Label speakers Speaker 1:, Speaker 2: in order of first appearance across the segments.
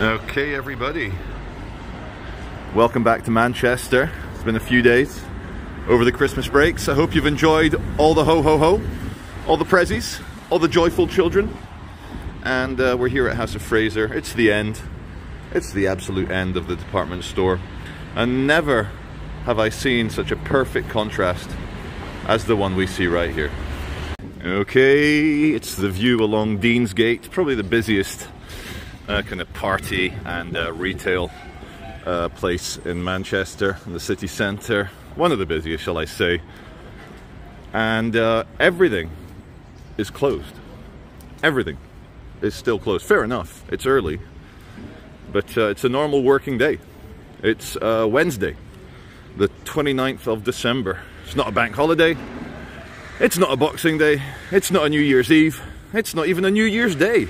Speaker 1: Okay, everybody. Welcome back to Manchester. It's been a few days over the Christmas breaks. I hope you've enjoyed all the ho ho ho, all the prezzies, all the joyful children. And uh, we're here at House of Fraser. It's the end. It's the absolute end of the department store. And never have I seen such a perfect contrast as the one we see right here. Okay, it's the view along Deansgate, probably the busiest uh, kind of party and uh, retail uh, place in Manchester, in the city centre. One of the busiest, shall I say. And uh, everything is closed. Everything is still closed. Fair enough, it's early, but uh, it's a normal working day. It's uh, Wednesday, the 29th of December. It's not a bank holiday. It's not a Boxing Day. It's not a New Year's Eve. It's not even a New Year's Day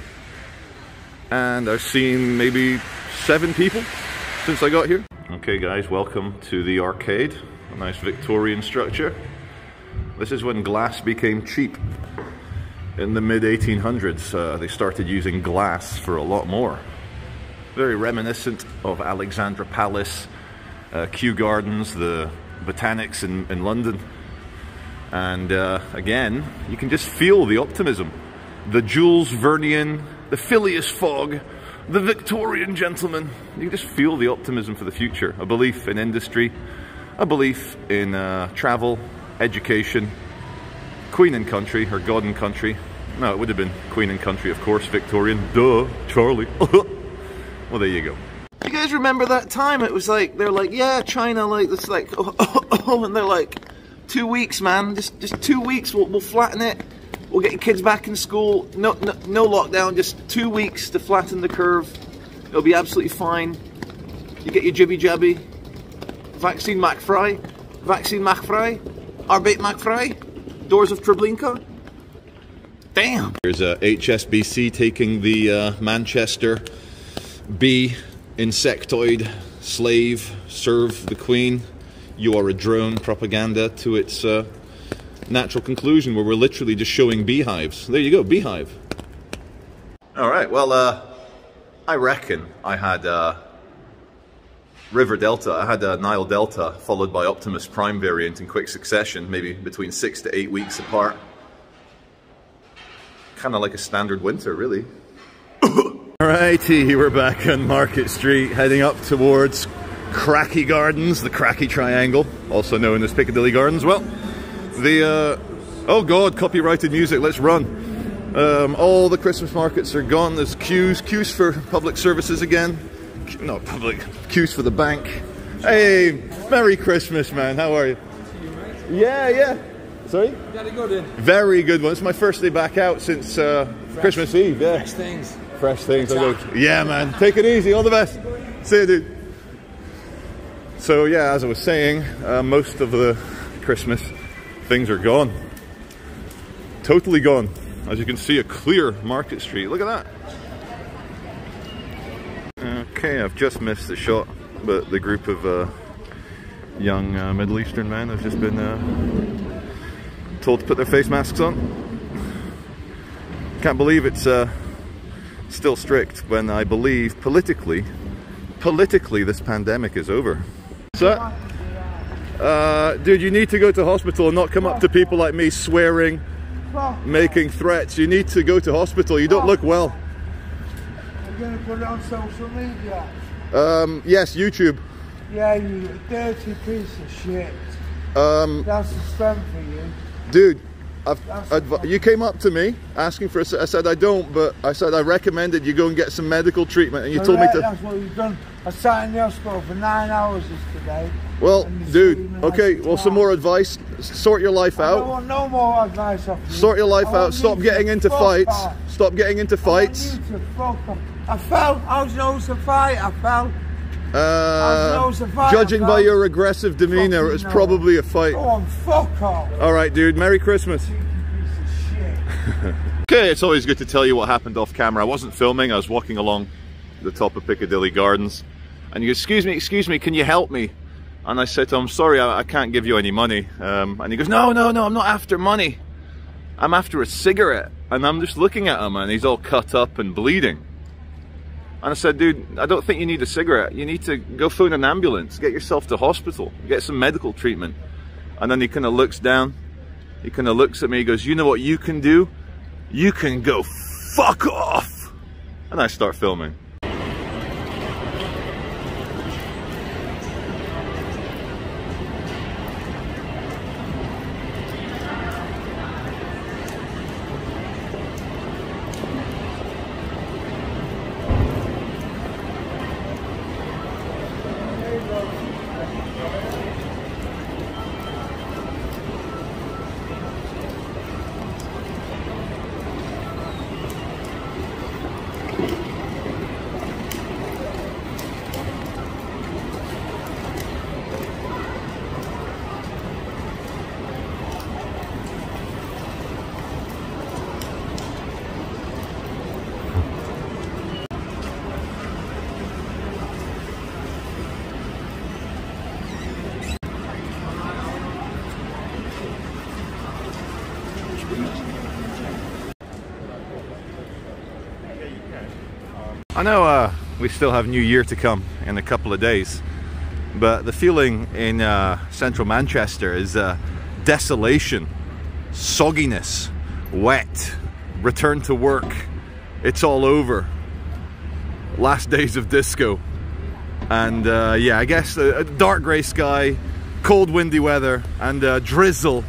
Speaker 1: and I've seen maybe seven people since I got here. Okay guys, welcome to the arcade. A nice Victorian structure. This is when glass became cheap. In the mid 1800s, uh, they started using glass for a lot more. Very reminiscent of Alexandra Palace, uh, Kew Gardens, the Botanics in, in London. And uh, again, you can just feel the optimism. The Jules Vernian the Phileas Fogg, the Victorian gentleman. You just feel the optimism for the future, a belief in industry, a belief in uh, travel, education, Queen and Country, or God and Country. No, it would have been Queen and Country, of course, Victorian. Duh, Charlie. well, there you go. You guys remember that time? It was like, they're like, yeah, China, like, it's like, oh, oh, oh, and they're like, two weeks, man, just, just two weeks, we'll, we'll flatten it. We'll get your kids back in school. No, no, no lockdown, just two weeks to flatten the curve. It'll be absolutely fine. You get your jibby jabby. Vaccine McFry. Vaccine McFry. Arbeit macht frei. Doors of Treblinka. Damn. There's uh, HSBC taking the uh, Manchester Bee insectoid slave serve the Queen. You are a drone propaganda to its uh, natural conclusion where we're literally just showing beehives. There you go, beehive. All right, well, uh, I reckon I had uh, River Delta, I had a Nile Delta followed by Optimus Prime variant in quick succession, maybe between six to eight weeks apart. Kind of like a standard winter, really. Alrighty, we're back on Market Street, heading up towards Cracky Gardens, the Cracky Triangle, also known as Piccadilly Gardens. Well, the uh, oh god, copyrighted music. Let's run. Um, all the Christmas markets are gone. There's queues, queues for public services again. No public queues for the bank. Hey, Merry Christmas, man. How are you? Yeah, yeah. Sorry?
Speaker 2: good
Speaker 1: Very good one. It's my first day back out since uh, Christmas Eve. Yeah.
Speaker 2: Fresh things.
Speaker 1: Fresh things. Yeah, man. Take it easy. All the best. See you, dude. So yeah, as I was saying, uh, most of the Christmas things are gone. Totally gone. As you can see, a clear Market Street. Look at that. Okay, I've just missed the shot, but the group of uh, young uh, Middle Eastern men have just been uh, told to put their face masks on. Can't believe it's uh, still strict when I believe politically, politically this pandemic is over. So, uh, dude, you need to go to hospital and not come up to people like me swearing, making threats. You need to go to hospital. You don't look well.
Speaker 2: You're going to put it on social media?
Speaker 1: Um, yes, YouTube.
Speaker 2: Yeah, you dirty piece of shit.
Speaker 1: Um,
Speaker 2: That's the strength for you.
Speaker 1: Dude, you came up to me asking for a, I said I don't, but I said I recommended you go and get some medical treatment, and you told me to.
Speaker 2: That's what you've done. I sat in the hospital for nine hours yesterday.
Speaker 1: Well, dude, okay, well, some more advice. Sort your life out.
Speaker 2: I don't want no more advice off you.
Speaker 1: Sort your life out. Stop getting into fights. Off. Stop getting into fights.
Speaker 2: I, I fell. I was nose to fight. I fell.
Speaker 1: Uh, judging by your aggressive demeanor, it's probably a fight.
Speaker 2: Go on, fuck off.
Speaker 1: All right, dude. Merry Christmas. okay, it's always good to tell you what happened off camera. I wasn't filming. I was walking along the top of Piccadilly Gardens, and you go, "Excuse me, excuse me, can you help me?" And I said to him, sorry, I, I can't give you any money. Um, and he goes, no, no, no, I'm not after money. I'm after a cigarette. And I'm just looking at him and he's all cut up and bleeding. And I said, dude, I don't think you need a cigarette. You need to go phone an ambulance, get yourself to hospital, get some medical treatment. And then he kind of looks down, he kind of looks at me, he goes, you know what you can do? You can go fuck off. And I start filming. I know uh, we still have New Year to come in a couple of days, but the feeling in uh, central Manchester is uh, desolation, sogginess, wet, return to work, it's all over. Last days of disco. And uh, yeah, I guess a, dark grey sky, cold windy weather, and uh, drizzle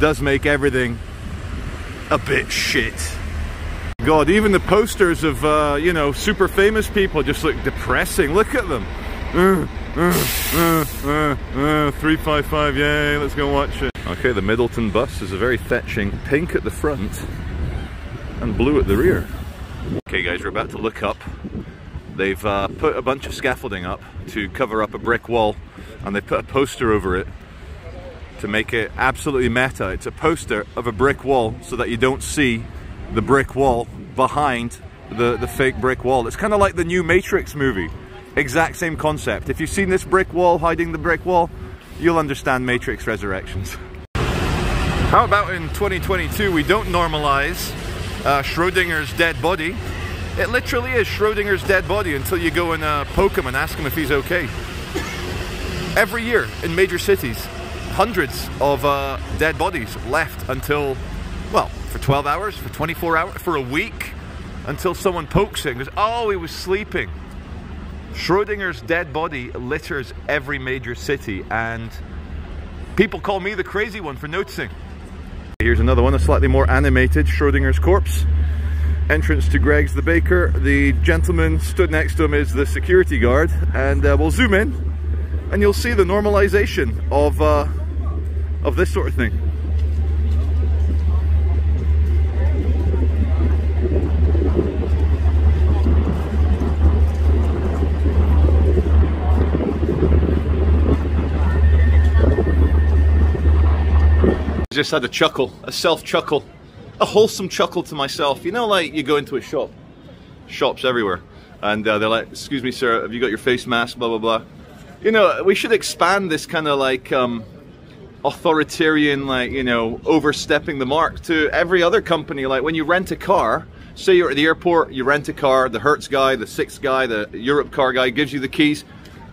Speaker 1: does make everything a bit shit. God, even the posters of, uh, you know, super famous people just look depressing. Look at them. Uh, uh, uh, 355, yay, let's go watch it. Okay, the Middleton bus is a very fetching pink at the front and blue at the rear. Okay guys, we're about to look up. They've uh, put a bunch of scaffolding up to cover up a brick wall and they put a poster over it to make it absolutely meta. It's a poster of a brick wall so that you don't see the brick wall behind the, the fake brick wall. It's kind of like the new Matrix movie. Exact same concept. If you've seen this brick wall hiding the brick wall, you'll understand Matrix Resurrections. How about in 2022 we don't normalize uh, Schrodinger's dead body. It literally is Schrodinger's dead body until you go and uh, poke him and ask him if he's okay. Every year in major cities, hundreds of uh, dead bodies left until well, for 12 hours, for 24 hours, for a week, until someone pokes it and goes, oh, he was sleeping. Schrodinger's dead body litters every major city, and people call me the crazy one for noticing. Here's another one, a slightly more animated Schrodinger's corpse. Entrance to Greggs the baker. The gentleman stood next to him is the security guard, and uh, we'll zoom in, and you'll see the normalization of uh, of this sort of thing. Just had a chuckle, a self chuckle, a wholesome chuckle to myself. You know, like you go into a shop, shops everywhere, and uh, they're like, "Excuse me, sir, have you got your face mask?" Blah blah blah. You know, we should expand this kind of like um, authoritarian, like you know, overstepping the mark to every other company. Like when you rent a car, say you're at the airport, you rent a car, the Hertz guy, the Sixt guy, the Europcar guy gives you the keys,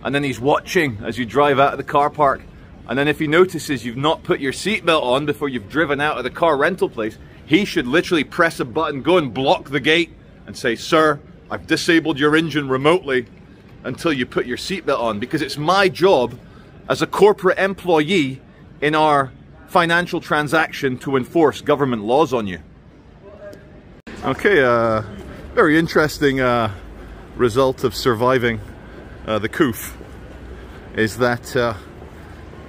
Speaker 1: and then he's watching as you drive out of the car park and then if he notices you've not put your seatbelt on before you've driven out of the car rental place, he should literally press a button, go and block the gate and say, Sir, I've disabled your engine remotely until you put your seatbelt on because it's my job as a corporate employee in our financial transaction to enforce government laws on you. Okay, uh, very interesting uh, result of surviving uh, the coof is that uh,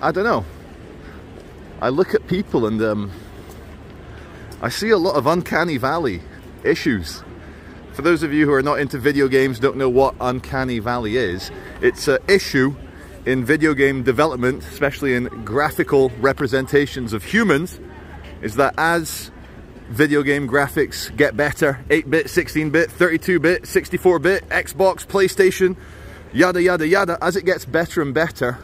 Speaker 1: I don't know. I look at people and um, I see a lot of uncanny valley issues. For those of you who are not into video games, don't know what uncanny valley is, it's an issue in video game development, especially in graphical representations of humans, is that as video game graphics get better, 8-bit, 16-bit, 32-bit, 64-bit, Xbox, PlayStation, yada yada yada, as it gets better and better,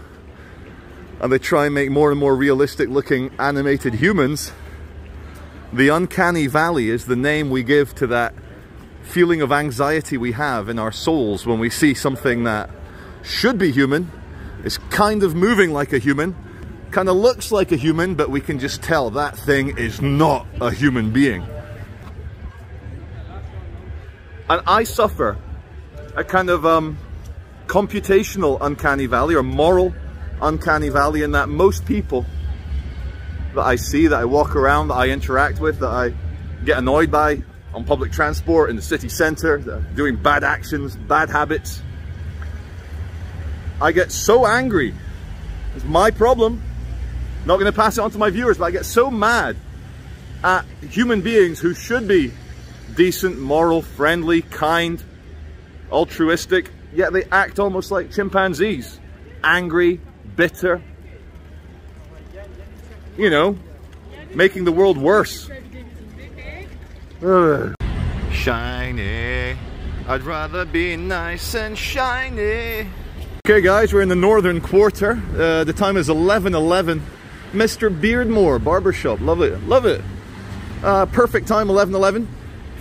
Speaker 1: and they try and make more and more realistic looking animated humans, the uncanny valley is the name we give to that feeling of anxiety we have in our souls when we see something that should be human, is kind of moving like a human, kind of looks like a human, but we can just tell that thing is not a human being. And I suffer a kind of um, computational uncanny valley or moral uncanny valley in that most people that I see, that I walk around, that I interact with, that I get annoyed by on public transport, in the city centre, doing bad actions, bad habits. I get so angry. It's my problem. Not going to pass it on to my viewers, but I get so mad at human beings who should be decent, moral, friendly, kind, altruistic, yet they act almost like chimpanzees. Angry, bitter, you know, making the world worse. Ugh. Shiny. I'd rather be nice and shiny. Okay guys, we're in the northern quarter. Uh, the time is 11.11. Mr. Beardmore Barbershop, love it, love it. Uh, perfect time, 11.11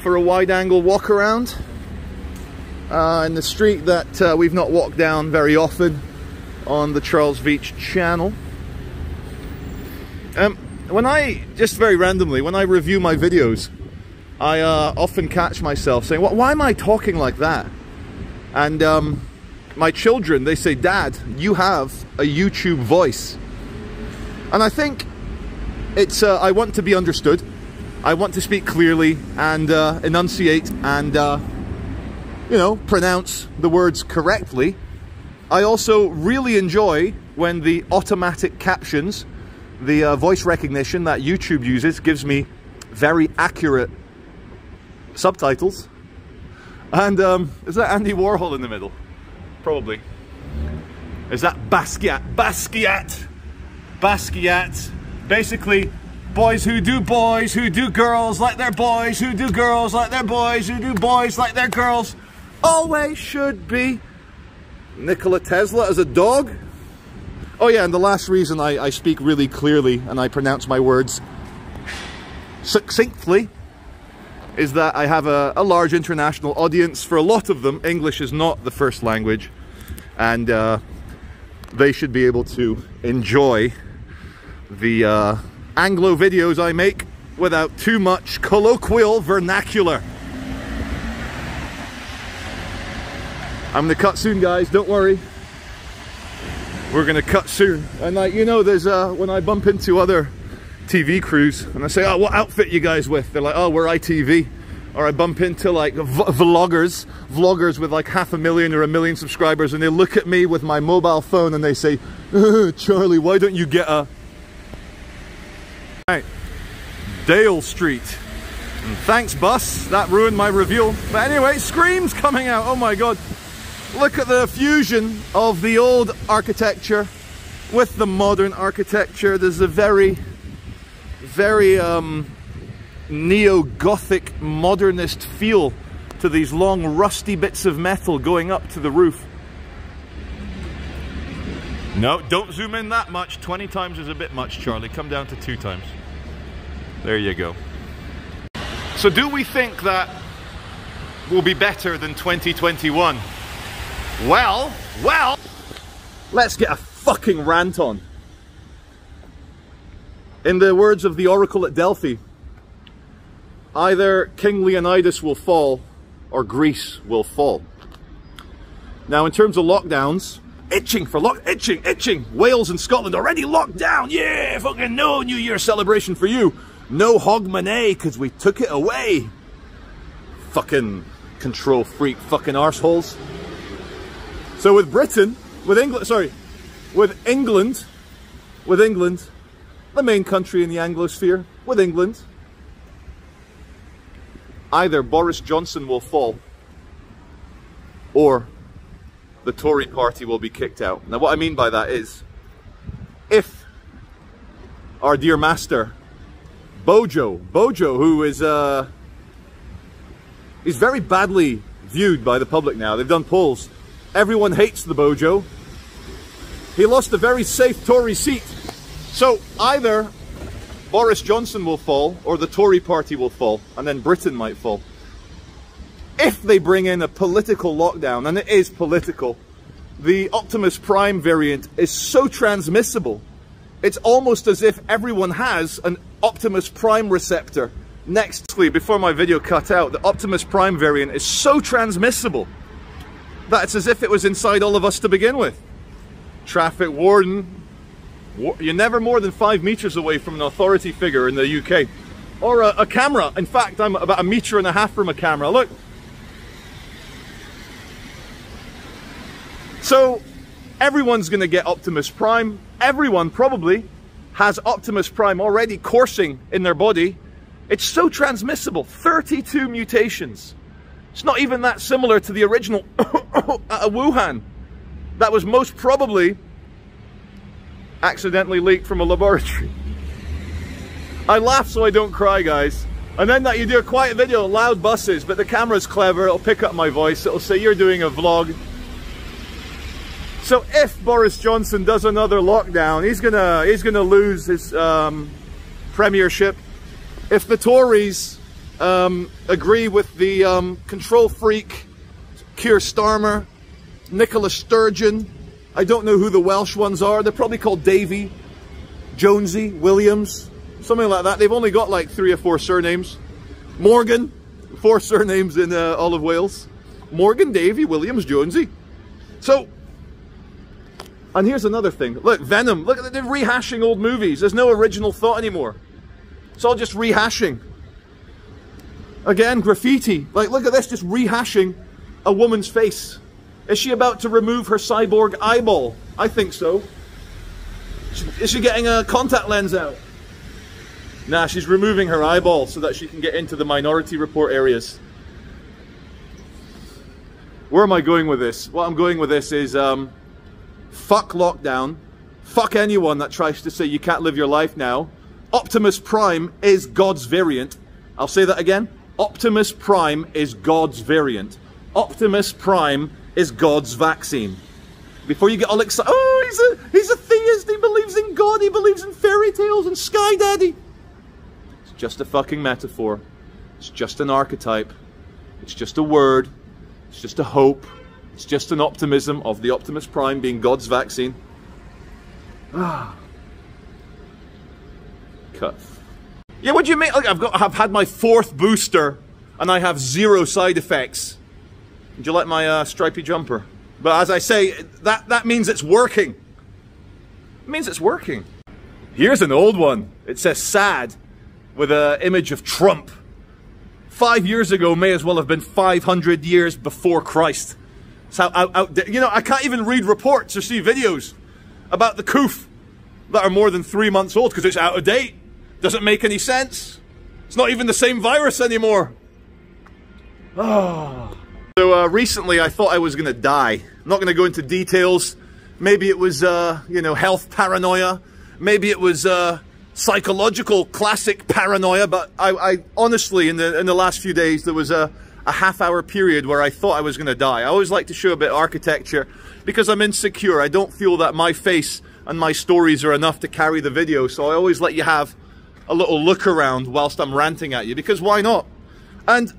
Speaker 1: for a wide angle walk around. Uh, in the street that uh, we've not walked down very often on the Charles Veitch channel. Um, when I, just very randomly, when I review my videos, I uh, often catch myself saying, why am I talking like that? And um, my children, they say, Dad, you have a YouTube voice. And I think it's, uh, I want to be understood. I want to speak clearly and uh, enunciate and, uh, you know, pronounce the words correctly. I also really enjoy when the automatic captions, the uh, voice recognition that YouTube uses, gives me very accurate subtitles. And um, is that Andy Warhol in the middle? Probably. Is that Basquiat? Basquiat! Basquiat. Basically, boys who do boys, who do girls like their boys, who do girls like their boys, who do boys like their girls, always should be Nikola Tesla as a dog. Oh yeah, and the last reason I, I speak really clearly and I pronounce my words succinctly is that I have a, a, large international audience. For a lot of them, English is not the first language, and uh, they should be able to enjoy the uh, Anglo videos I make without too much colloquial vernacular. I'm gonna cut soon, guys. Don't worry. We're gonna cut soon. And like you know, there's uh, when I bump into other TV crews and I say, "Oh, what outfit you guys with?" They're like, "Oh, we're ITV." Or I bump into like vloggers, vloggers with like half a million or a million subscribers, and they look at me with my mobile phone and they say, "Charlie, why don't you get a?" Right, Dale Street. Thanks, bus. That ruined my reveal. But anyway, Scream's coming out. Oh my god. Look at the fusion of the old architecture with the modern architecture. There's a very, very um, neo-Gothic modernist feel to these long rusty bits of metal going up to the roof. No, don't zoom in that much. 20 times is a bit much, Charlie. Come down to two times. There you go. So do we think that will be better than 2021? Well, well, let's get a fucking rant on. In the words of the oracle at Delphi, either King Leonidas will fall or Greece will fall. Now, in terms of lockdowns, itching for lock, itching, itching. Wales and Scotland already locked down. Yeah, fucking no New Year celebration for you. No Hogmanay because we took it away. Fucking control freak, fucking arseholes. So with Britain, with England, sorry, with England, with England, the main country in the Anglosphere, with England, either Boris Johnson will fall or the Tory party will be kicked out. Now what I mean by that is, if our dear master, Bojo, Bojo, who is, uh, is very badly viewed by the public now, they've done polls, Everyone hates the Bojo. He lost a very safe Tory seat. So either Boris Johnson will fall or the Tory party will fall and then Britain might fall. if they bring in a political lockdown, and it is political, the Optimus Prime variant is so transmissible, it's almost as if everyone has an Optimus Prime receptor Nextly, before my video cut out, the Optimus Prime variant is so transmissible that it's as if it was inside all of us to begin with. Traffic warden, you're never more than five meters away from an authority figure in the UK. Or a, a camera. In fact, I'm about a meter and a half from a camera. Look. So, everyone's going to get Optimus Prime. Everyone probably has Optimus Prime already coursing in their body it's so transmissible, 32 mutations. It's not even that similar to the original Wuhan. That was most probably accidentally leaked from a laboratory. I laugh so I don't cry, guys. And then that you do a quiet video, loud buses, but the camera's clever, it'll pick up my voice, it'll say you're doing a vlog. So if Boris Johnson does another lockdown, he's gonna he's gonna lose his um, premiership if the Tories um, agree with the um, control freak, Keir Starmer, Nicola Sturgeon, I don't know who the Welsh ones are. They're probably called Davy, Jonesy, Williams, something like that. They've only got like three or four surnames. Morgan, four surnames in uh, all of Wales. Morgan, Davy, Williams, Jonesy. So, and here's another thing. Look, Venom. Look, they're rehashing old movies. There's no original thought anymore. It's all just rehashing. Again, graffiti. Like, look at this, just rehashing a woman's face. Is she about to remove her cyborg eyeball? I think so. Is she getting a contact lens out? Nah, she's removing her eyeball so that she can get into the minority report areas. Where am I going with this? What I'm going with this is um, fuck lockdown. Fuck anyone that tries to say you can't live your life now. Optimus Prime is God's variant. I'll say that again. Optimus Prime is God's variant. Optimus Prime is God's vaccine. Before you get all excited, oh, he's a, he's a theist, he believes in God, he believes in fairy tales and Sky Daddy. It's just a fucking metaphor. It's just an archetype. It's just a word. It's just a hope. It's just an optimism of the Optimus Prime being God's vaccine. Ah. Cut. Yeah, what do you mean? I've got, I've had my fourth booster, and I have zero side effects. Do you like my uh, stripy jumper? But as I say, that that means it's working. It means it's working. Here's an old one. It says sad, with an image of Trump. Five years ago may as well have been 500 years before Christ. So out, out, you know, I can't even read reports or see videos about the coof that are more than three months old because it's out of date. Doesn't make any sense. It's not even the same virus anymore. Oh. So uh, recently I thought I was going to die. I'm not going to go into details. Maybe it was, uh, you know, health paranoia. Maybe it was uh, psychological classic paranoia. But I, I, honestly, in the in the last few days, there was a, a half hour period where I thought I was going to die. I always like to show a bit of architecture because I'm insecure. I don't feel that my face and my stories are enough to carry the video. So I always let you have a little look around whilst I'm ranting at you because why not? And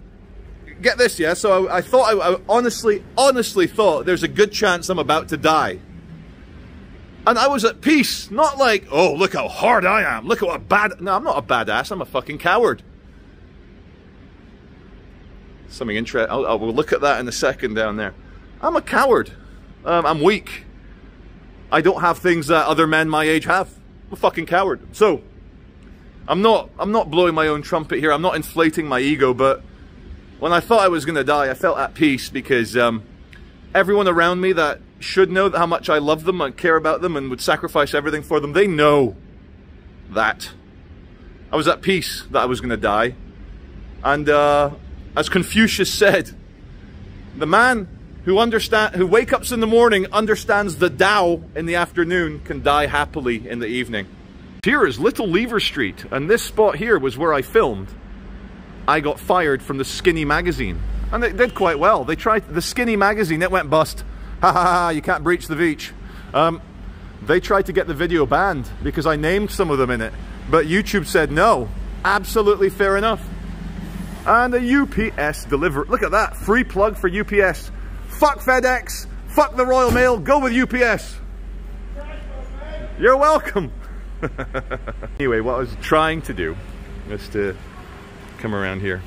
Speaker 1: get this, yeah. So I, I thought, I, I, honestly, honestly thought there's a good chance I'm about to die. And I was at peace, not like, oh, look how hard I am. Look at what bad. No, I'm not a badass. I'm a fucking coward. Something interesting. I'll, I'll, we'll look at that in a second down there. I'm a coward. Um, I'm weak. I don't have things that other men my age have. I'm a fucking coward. So, I'm not I'm not blowing my own trumpet here. I'm not inflating my ego, but when I thought I was going to die, I felt at peace because um, everyone around me that should know how much I love them and care about them and would sacrifice everything for them, they know that. I was at peace that I was going to die. And uh, as Confucius said, the man who understand who wakes up in the morning understands the Tao in the afternoon can die happily in the evening. Here is Little Lever Street, and this spot here was where I filmed. I got fired from the Skinny magazine. And they did quite well. They tried, the Skinny magazine, it went bust. Ha ha ha, you can't breach the Veitch. Um, they tried to get the video banned because I named some of them in it. But YouTube said no. Absolutely fair enough. and a UPS deliver. Look at that, free plug for UPS. Fuck FedEx, fuck the Royal Mail, go with UPS. You're welcome. anyway, what I was trying to do was to come around here.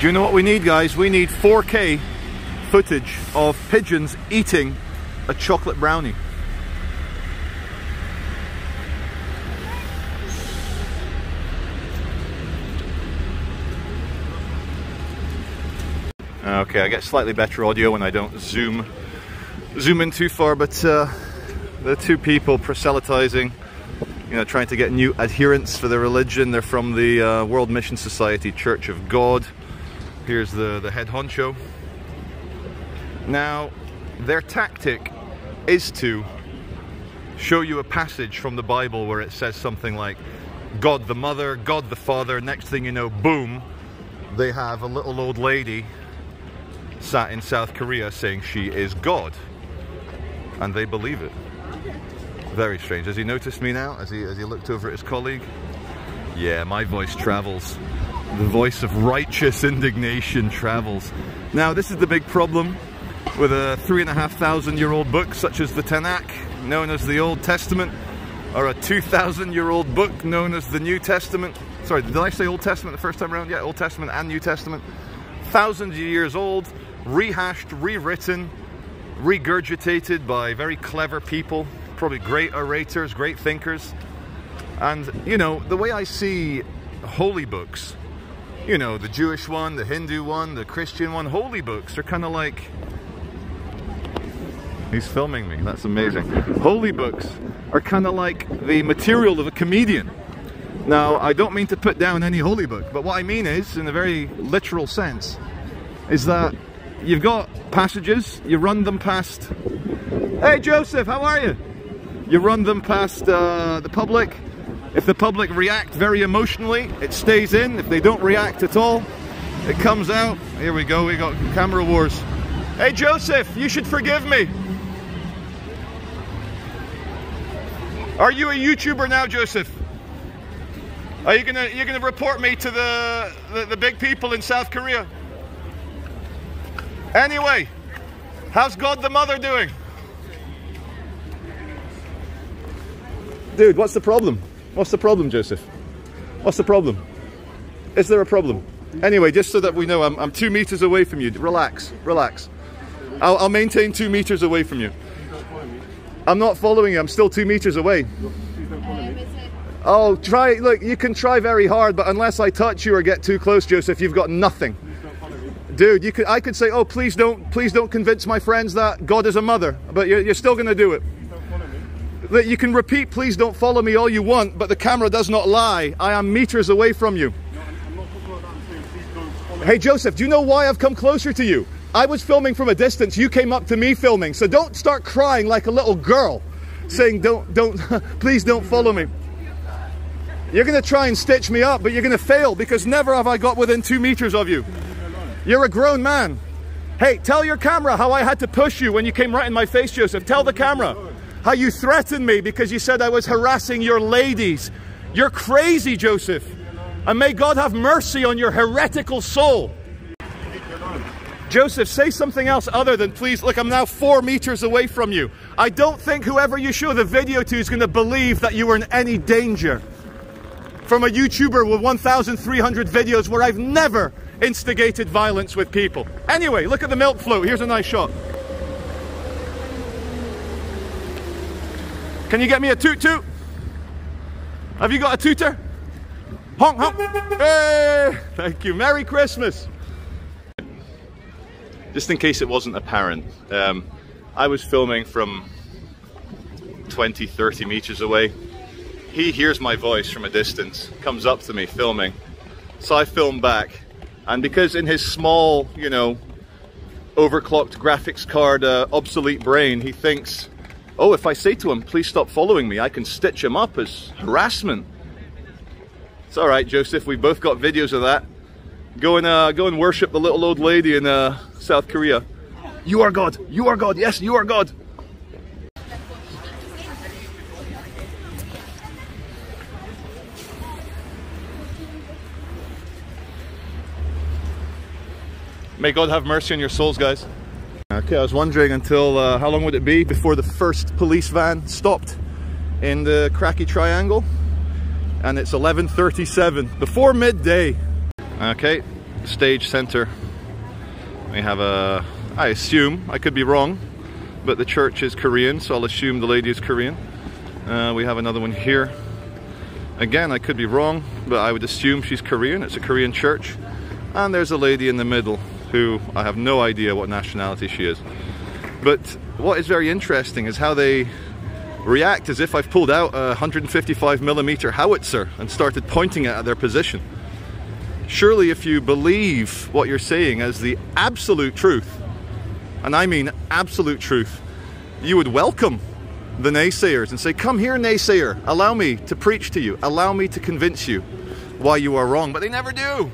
Speaker 1: Do you know what we need, guys? We need 4K footage of pigeons eating a chocolate brownie. Okay, I get slightly better audio when I don't zoom zoom in too far, but uh, the two people proselytizing, you know, trying to get new adherents for their religion. They're from the uh, World Mission Society Church of God. Here's the, the head honcho. Now, their tactic is to show you a passage from the Bible where it says something like God the Mother, God the Father. Next thing you know, boom, they have a little old lady sat in South Korea saying she is God. And they believe it. Very strange. Has he noticed me now? Has he, has he looked over at his colleague? Yeah, my voice travels. The voice of righteous indignation travels. Now, this is the big problem with a three and a half thousand year old book such as the Tanakh, known as the Old Testament, or a 2,000 year old book known as the New Testament. Sorry, did I say Old Testament the first time around? Yeah, Old Testament and New Testament. Thousands of years old, rehashed, rewritten, regurgitated by very clever people, probably great orators, great thinkers. And, you know, the way I see holy books, you know, the Jewish one, the Hindu one, the Christian one, holy books are kind of like. He's filming me, that's amazing. Holy books are kind of like the material of a comedian. Now, I don't mean to put down any holy book, but what I mean is, in a very literal sense, is that you've got passages, you run them past. Hey Joseph, how are you? You run them past uh, the public. If the public react very emotionally, it stays in. If they don't react at all, it comes out. Here we go, we got camera wars. Hey Joseph, you should forgive me. Are you a YouTuber now, Joseph? Are you gonna you're gonna report me to the, the, the big people in South Korea? Anyway, how's God the Mother doing? Dude, what's the problem? What's the problem, Joseph? What's the problem? Is there a problem? Anyway, just so that we know, I'm, I'm two meters away from you. Relax, relax. I'll, I'll maintain two meters away from you. I'm not following you. I'm still two meters away. Oh, try. Look, you can try very hard, but unless I touch you or get too close, Joseph, you've got nothing. Dude, you could. I could say, oh, please don't, please don't convince my friends that God is a mother, but you're, you're still going to do it. That you can repeat, please don't follow me all you want, but the camera does not lie. I am meters away from you. Hey, Joseph, do you know why I've come closer to you? I was filming from a distance. You came up to me filming. So don't start crying like a little girl saying, don't, don't, please don't follow me. You're going to try and stitch me up, but you're going to fail because never have I got within two meters of you. You're a grown man. Hey, tell your camera how I had to push you when you came right in my face, Joseph. Tell the camera how you threatened me because you said I was harassing your ladies. You're crazy, Joseph. And may God have mercy on your heretical soul. Joseph, say something else other than please. Look, I'm now four meters away from you. I don't think whoever you show the video to is going to believe that you were in any danger. From a YouTuber with 1,300 videos where I've never instigated violence with people. Anyway, look at the milk float. Here's a nice shot. Can you get me a toot toot? Have you got a tutor? Honk honk. Hey, thank you. Merry Christmas. Just in case it wasn't apparent, um, I was filming from 20, 30 meters away. He hears my voice from a distance, comes up to me filming. So I film back. And because in his small, you know, overclocked graphics card, uh, obsolete brain, he thinks, oh, if I say to him, please stop following me, I can stitch him up as harassment. It's all right, Joseph. We've both got videos of that. Go and uh, go and worship the little old lady in uh, South Korea. You are God. You are God. Yes, you are God. May God have mercy on your souls, guys. Okay, I was wondering until uh, how long would it be before the first police van stopped in the Cracky Triangle? And it's 11.37, before midday. Okay, stage center. We have a, I assume, I could be wrong, but the church is Korean, so I'll assume the lady is Korean. Uh, we have another one here. Again, I could be wrong, but I would assume she's Korean. It's a Korean church. And there's a lady in the middle who I have no idea what nationality she is. But what is very interesting is how they react as if I've pulled out a 155 millimeter howitzer and started pointing it at their position. Surely if you believe what you're saying as the absolute truth, and I mean absolute truth, you would welcome the naysayers and say, come here naysayer, allow me to preach to you, allow me to convince you why you are wrong, but they never do.